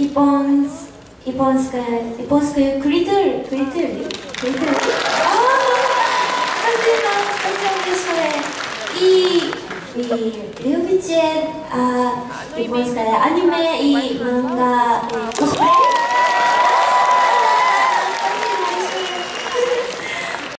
япон, японская, японскую культуру, культуру, культуру. Спасибо, спасибо большое. И, и любите а, японское аниме и